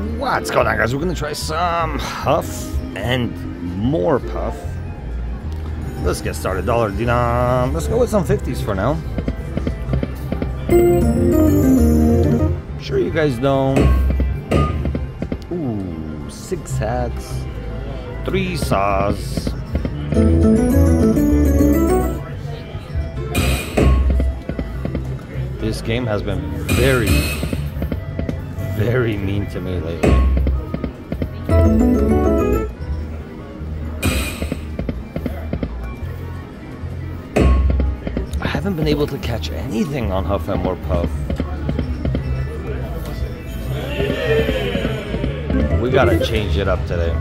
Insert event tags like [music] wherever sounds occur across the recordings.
What's going on, guys? We're gonna try some Huff and more Puff. Let's get started. Dollar denom. Let's go with some 50s for now. Sure, you guys know. Ooh, six hats, three saws. This game has been very, very mean to me lately. I haven't been able to catch anything on Huff and More Puff. We gotta change it up today.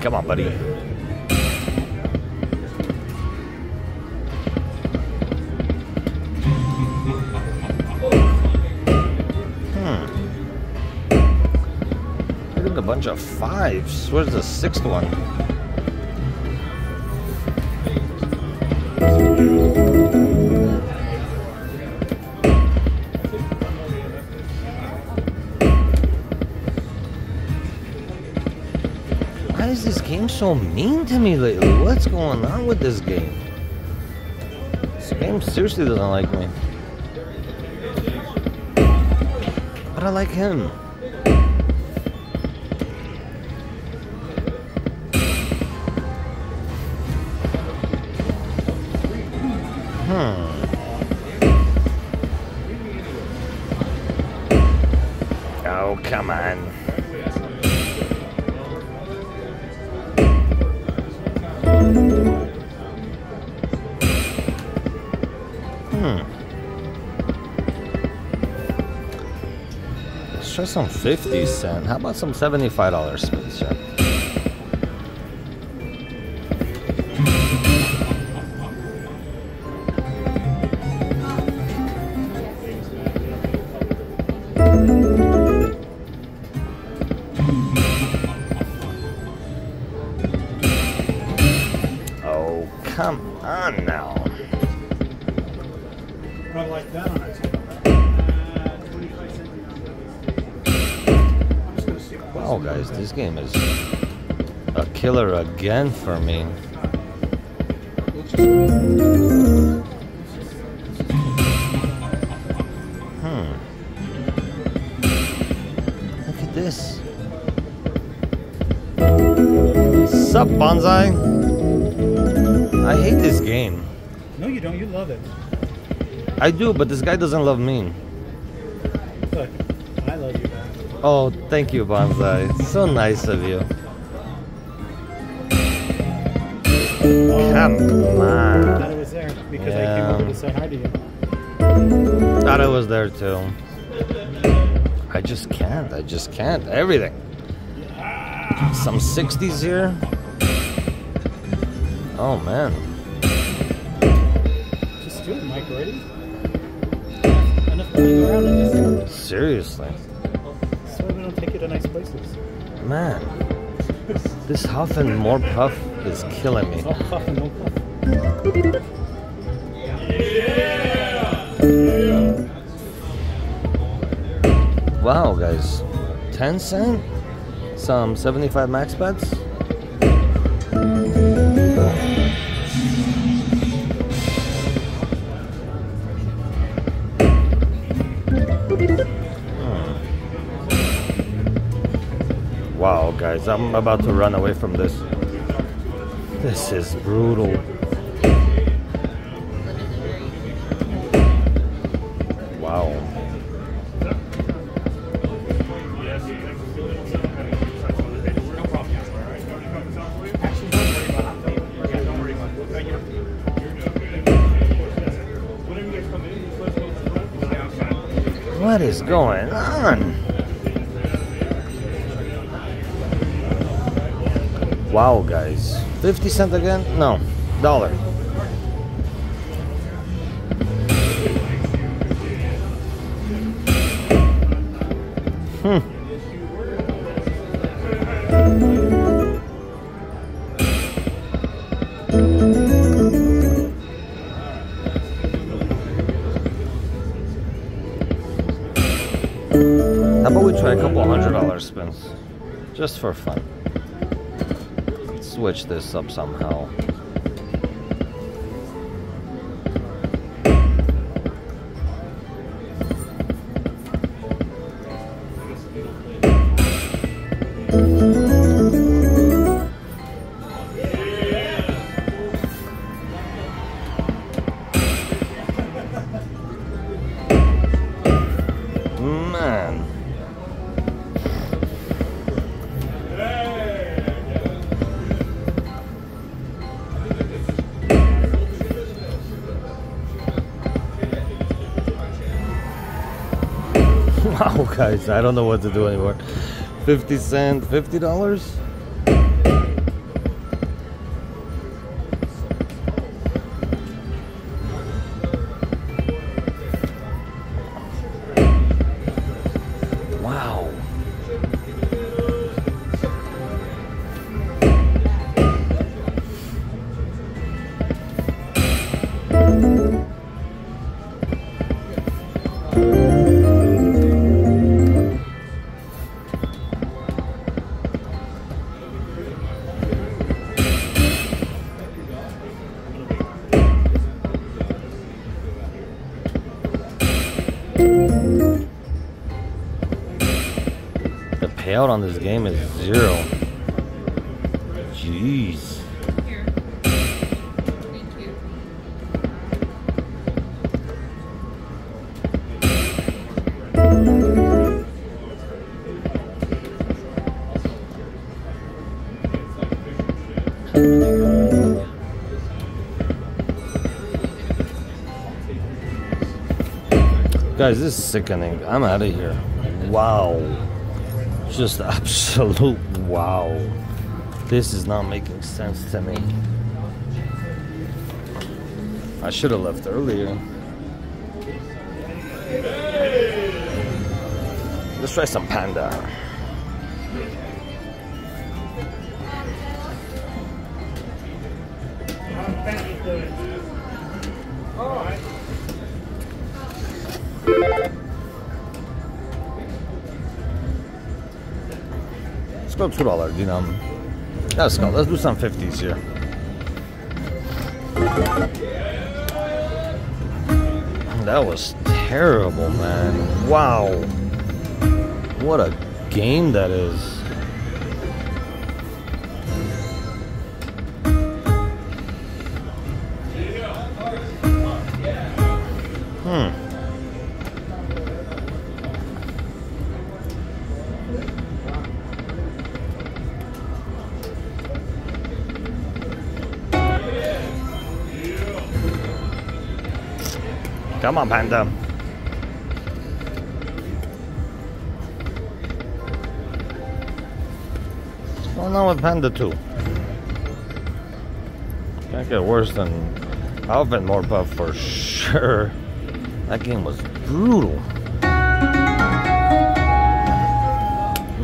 Come on, buddy. At a bunch of fives. Where's the sixth one? Why is this game so mean to me lately? What's going on with this game? This game seriously doesn't like me. But I like him. Some 50 cent. How about some $75 spins, yeah? This game is a killer again for me. Hmm. Look at this. Sup, Bonsai? I hate this game. No, you don't. You love it. I do, but this guy doesn't love me. Oh, thank you, Bonsai. So nice of you. Come Thought on. it was there because I came over to say hi to you. Thought I was there too. I just can't. I just can't. Everything. Some 60s here. Oh, man. Just do it, Mike. Already. Enough running around and just Seriously. Don't take you to nice places. Man. This Huff and More Puff is killing me. All puff and no puff. Wow, guys. 10 cent? Some 75 max bets? Wow, guys, I'm about to run away from this. This is brutal. Wow. What is going on? Wow, guys. 50 cent again? No, dollar. Hmm. How about we try a couple hundred dollar spins? Just for fun. Switch this up somehow. [laughs] Wow, guys, I don't know what to do anymore. 50 cent, $50? The payout on this game is zero. Jeez. Guys, this is sickening. I'm out of here. Wow. Just [laughs] absolute wow. This is not making sense to me. I should have left earlier. Let's try some panda. Let's go two dollar denom. Let's go. Let's do some fifties here. That was terrible, man. Wow. What a game that is. Come on, Panda. Going on with Panda 2? Can't get worse than Huff and More Puff for sure. That game was brutal.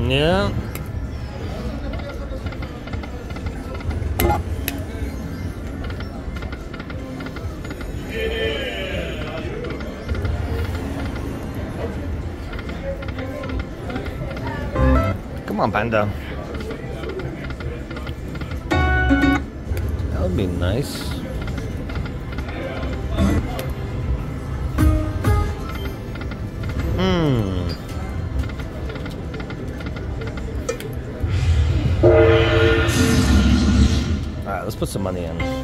Yeah. On, Panda. That would be nice. Hmm. Alright, let's put some money in.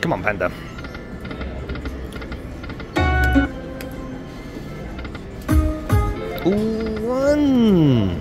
Come on, Panda. Ooh, one.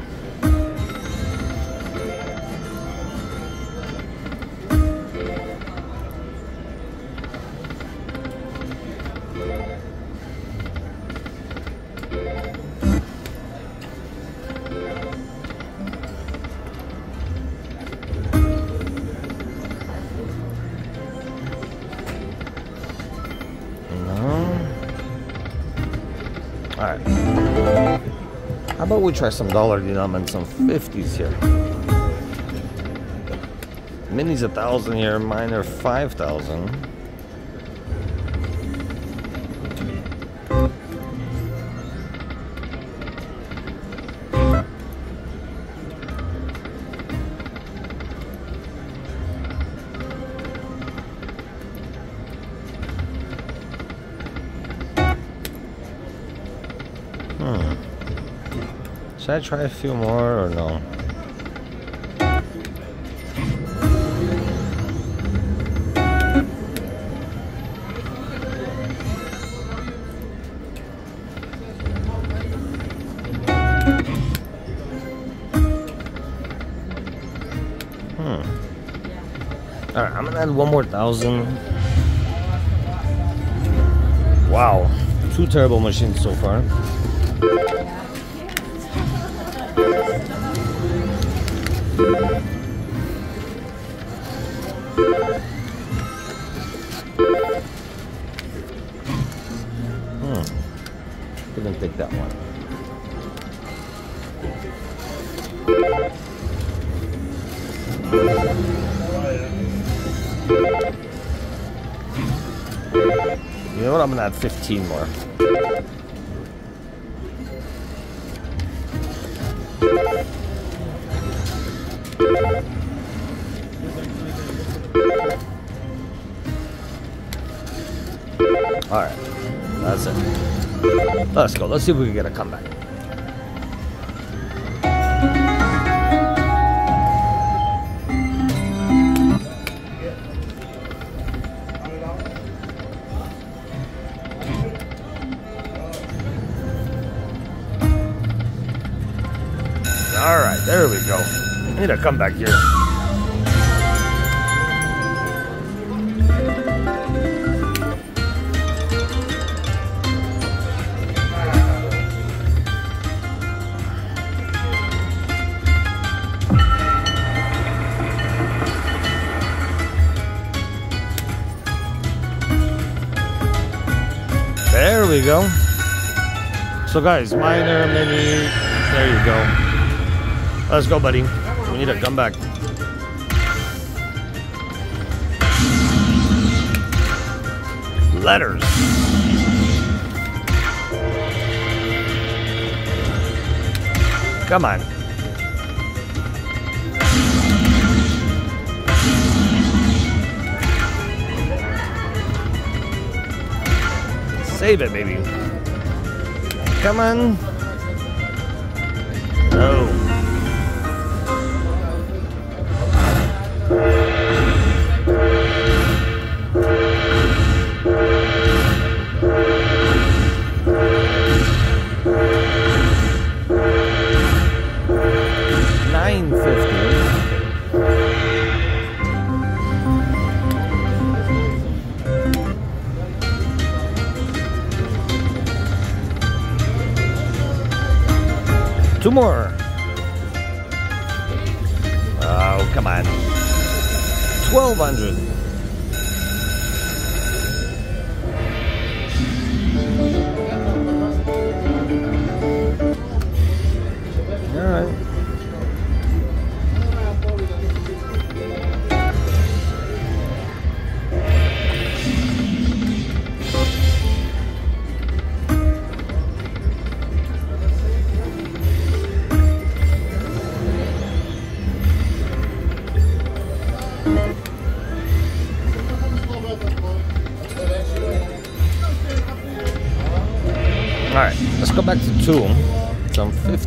We try some dollar denom and some 50s here. Mini's a thousand here, mine are 5,000. Should I try a few more or no? Hmm. Alright, I'm gonna add one more thousand. Wow. Two turbo machines so far. 15 more. Alright. That's it. Let's go. Let's see if we can get a comeback. There we go. I need to come back here. There we go. So guys, minor, mini, there you go. Let's go, buddy. We need a comeback. Letters. Come on. Save it, baby. Come on. No. Two more. Oh, come on. 1200.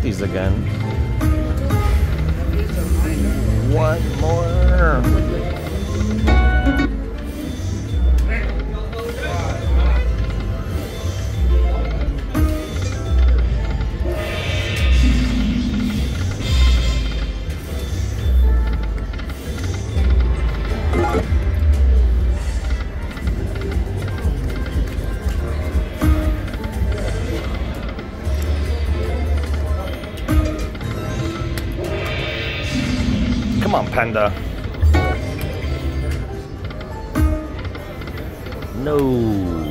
50s again. Panda. No.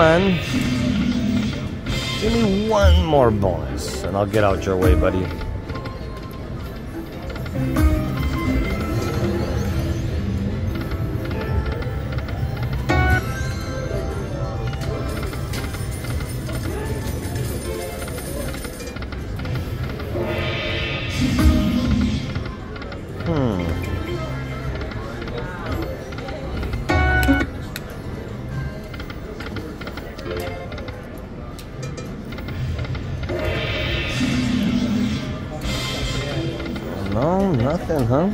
Come on. Give me one more bonus, and I'll get out your way, buddy. Hmm. Huh?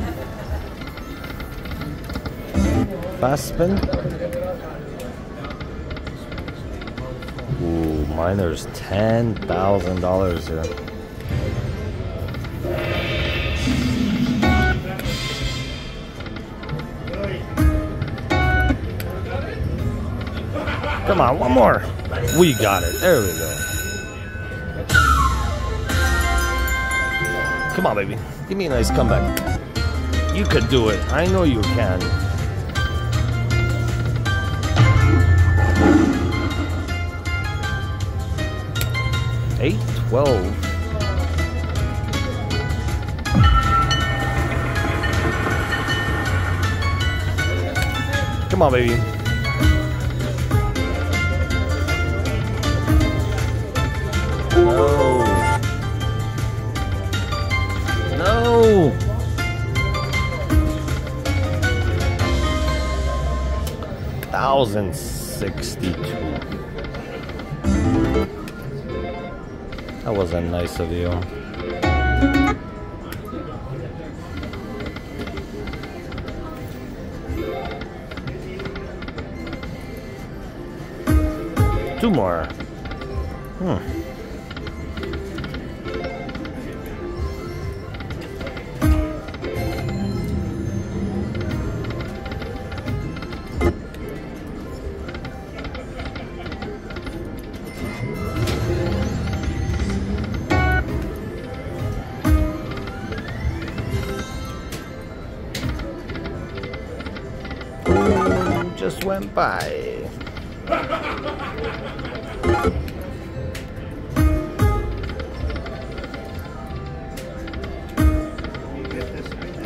Fast spin? Ooh, miner's $10,000 here. Come on, one more. We got it. There we go. Come on, baby. Give me a nice comeback. You could do it. I know you can. Eight, twelve. Come on, baby. No. 1062. That wasn't nice of you. Two more. Hmm. Just went by.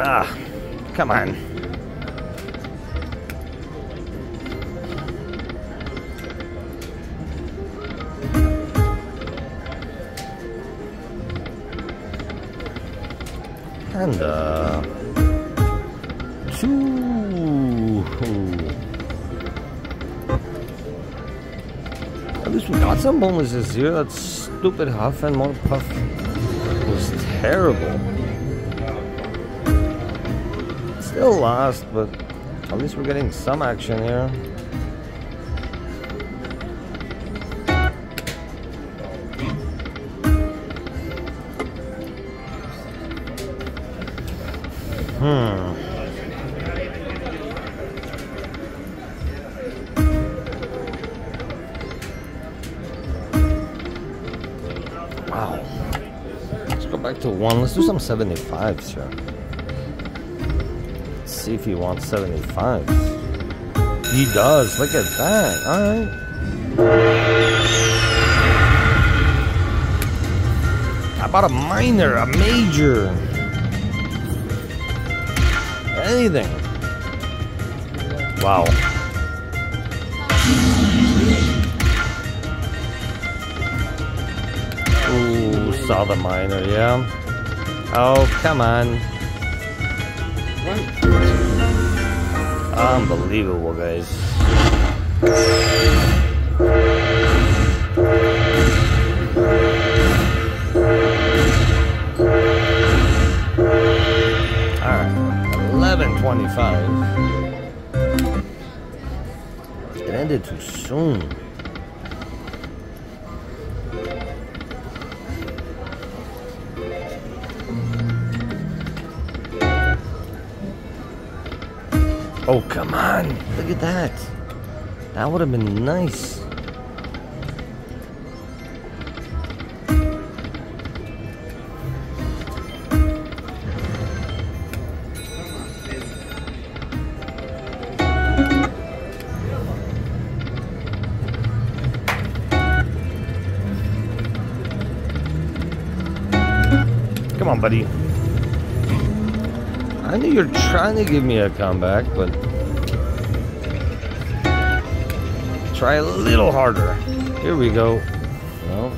Ah, come on. And, uh, got some bonuses here. That stupid Huff and More Puff was terrible. Still lost, but at least we're getting some action here. Let's go back to one. Let's do some 75s here. Let's see if he wants 75. He does. Look at that. Alright. How about a minor, a major? Anything. Wow. Saw the minor, yeah. Oh, come on. Unbelievable, guys. Alright, 11.25. It ended too soon. Oh, come on. Look at that. That would have been nice. Come on, buddy. I knew you're trying to give me a comeback, but try a little harder. Here we go. No.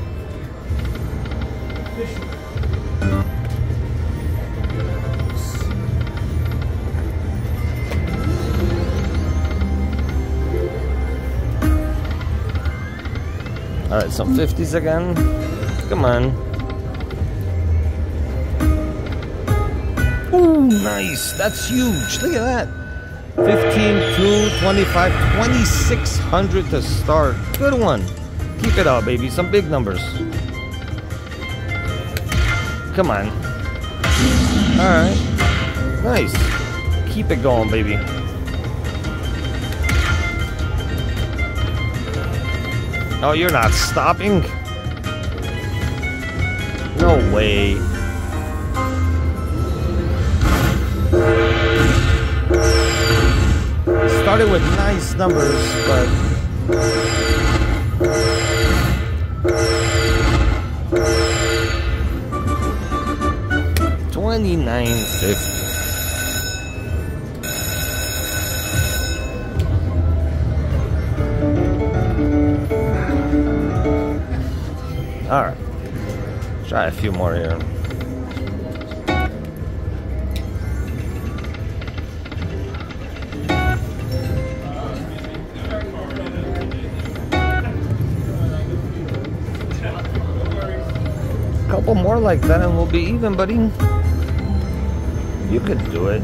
All right, some 50s again. Come on. Nice. That's huge. Look at that. 15, 2, 25, 2600 to start. Good one. Keep it up, baby. Some big numbers. Come on. All right. Nice. Keep it going, baby. Oh, you're not stopping? No way. Started with nice numbers, but Twenty-nine fifty. All right. Try a few more here. Couple more like that and we'll be even, buddy. You could do it.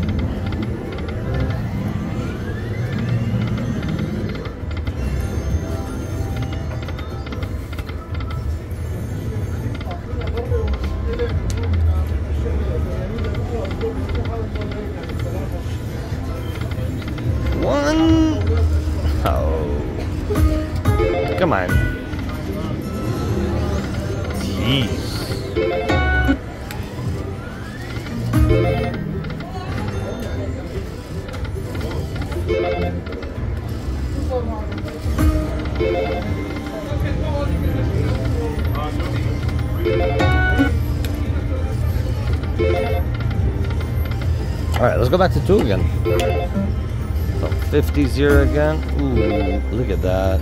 Back to two again. Some 50s here again. Ooh, look at that.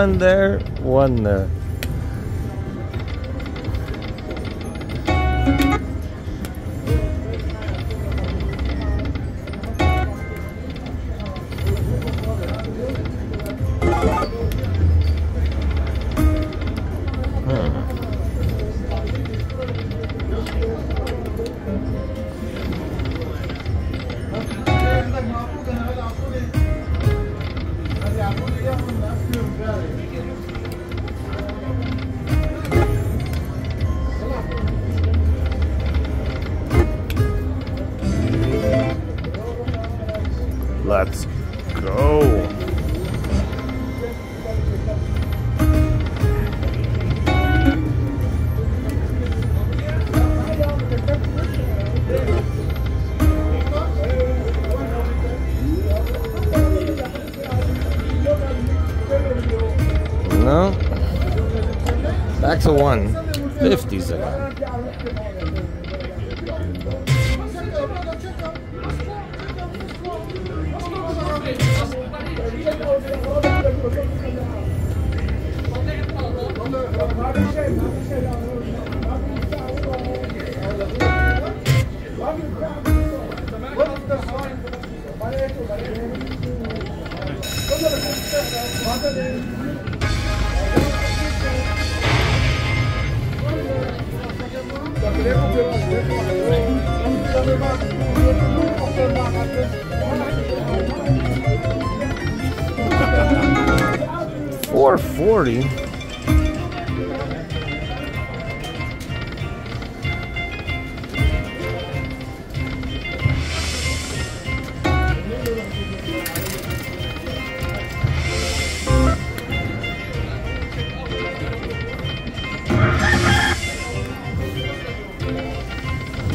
One there, one there. One. 440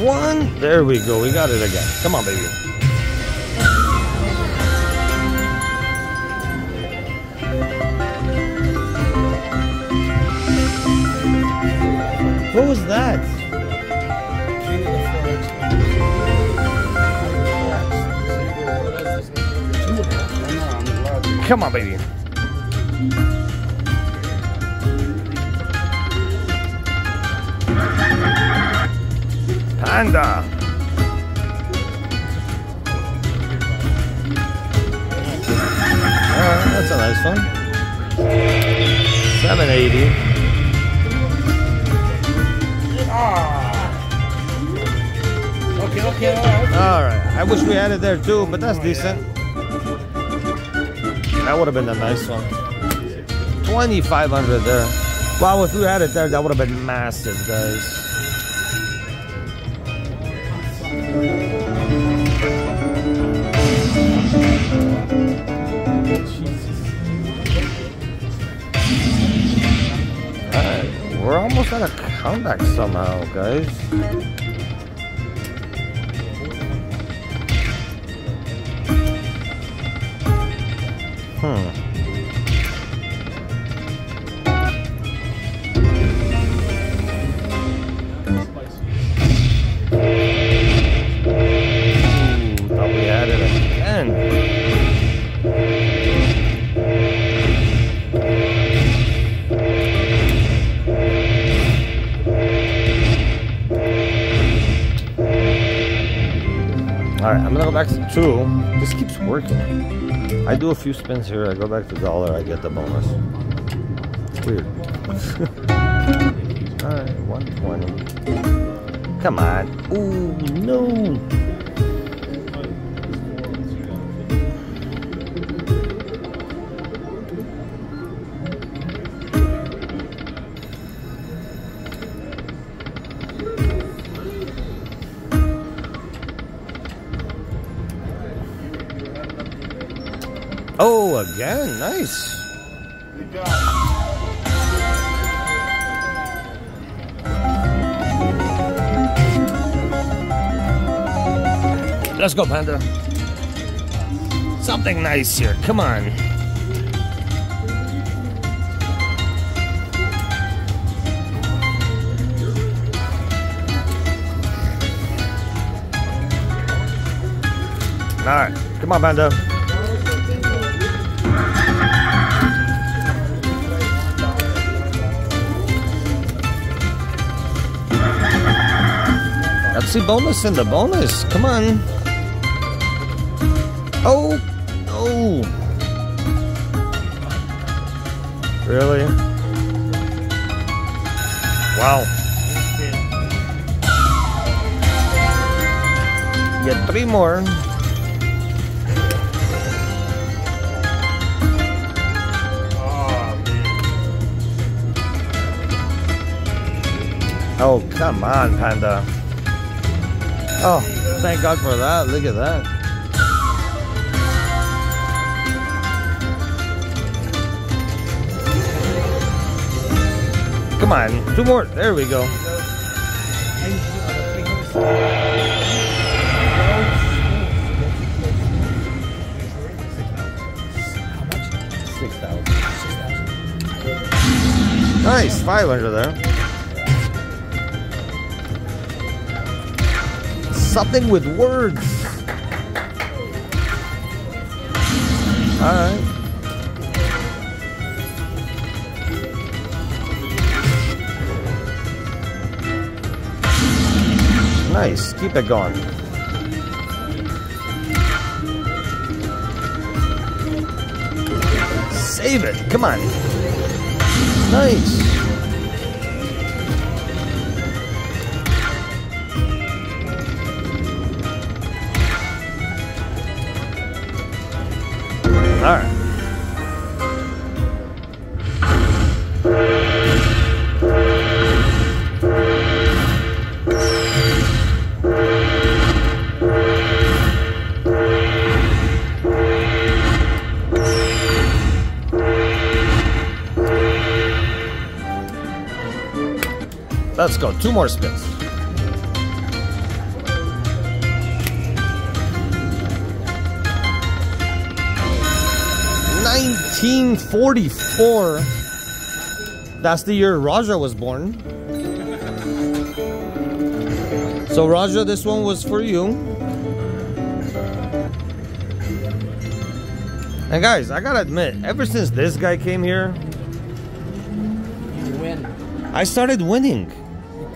One. There we go. We got it again. Come on, baby. What was that? Come on, baby. Panda. Alright, that's a nice one. 780. Ah. Okay, okay, alright. Alright, I wish we had it there too, but that's decent. That would have been a nice one. 2500 there. Wow, if we had it there, that would have been massive, guys. Almost at a comeback somehow, guys. Hmm. Gonna go back to two. This keeps working. I do a few spins here. I go back to dollar. I get the bonus. It's Weird. [laughs] All right, 120. Come on. Ooh, no. Again. Nice. Let's go, Panda. Something nice here. Come on. All right. Come on, Panda. Bonus in the bonus. Come on. Oh, oh. Really? Wow. Get three more. Oh, come on, Panda. Oh, [laughs] thank God for that. Look at that. Come on, two more. There we go. Six thousand. Nice, five hundred there. Something with words. All right. Nice. Keep it going. Save it. Come on. Nice. Alright. Let's go, two more spins. Nineteen forty-four. That's the year Raja was born. So Raja, this one was for you. And guys, I gotta admit, ever since this guy came here, You win I started winning.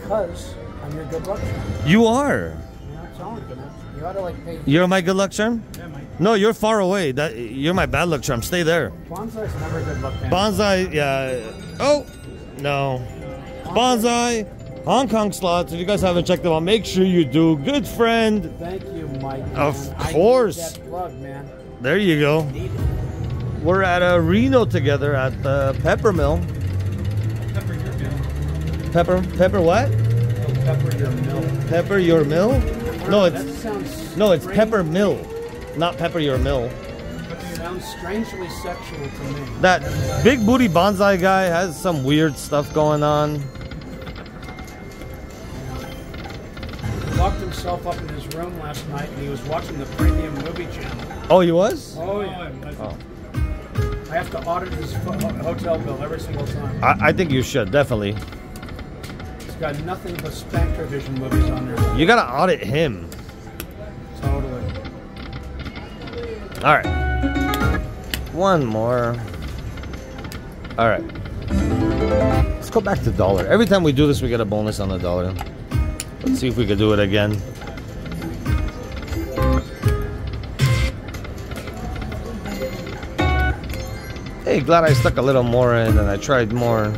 because I'm your good luck charm. You are. You're not telling me. You ought to like pay. You're my good luck charm? No, you're far away. That you're my bad luck charm. Stay there. Bonsai's never a good luck. Bonsai, yeah. Oh, no. Bonsai, Hong Kong slots. If you guys haven't checked them out, make sure you do. Good friend. Thank you, Mike. Of man. I need course. plug, man. There you go. We're at a Reno together at the Pepper Mill. Pepper your mill. Pepper, pepper what? Pepper your mill. Pepper your mill? No, it's no, it's Pepper Mill, not Pepper your mill. Sounds strangely sexual to me. That big booty bonsai guy has some weird stuff going on. He locked himself up in his room last night and he was watching the premium movie channel. Oh, he was? Oh yeah. Oh. I oh. have to audit his hotel bill every single time. I, I think you should definitely. It's got nothing but Spankervision movies on there. You gotta audit him. All right. One more. All right. Let's go back to dollar. Every time we do this, we get a bonus on the dollar. Let's see if we can do it again. Hey, glad I stuck a little more in and I tried more.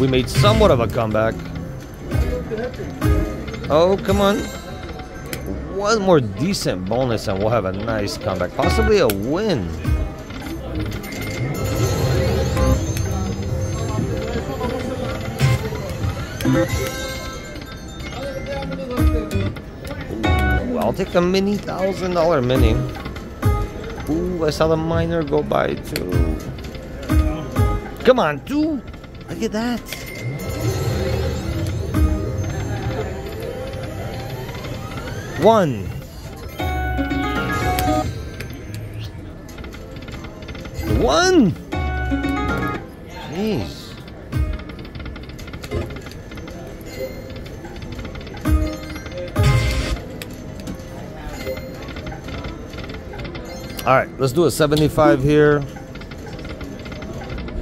We made somewhat of a comeback. Oh, come on one more decent bonus and we'll have a nice comeback. Possibly a win. Ooh, I'll take a mini thousand dollar mini. Ooh, I saw the miner go by too. Come on, two. Look at that. One. One. Jeez. All right, let's do a 75 here.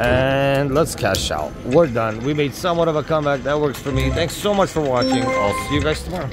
And let's cash out. We're done. We made somewhat of a comeback. That works for me. Thanks so much for watching. I'll see you guys tomorrow.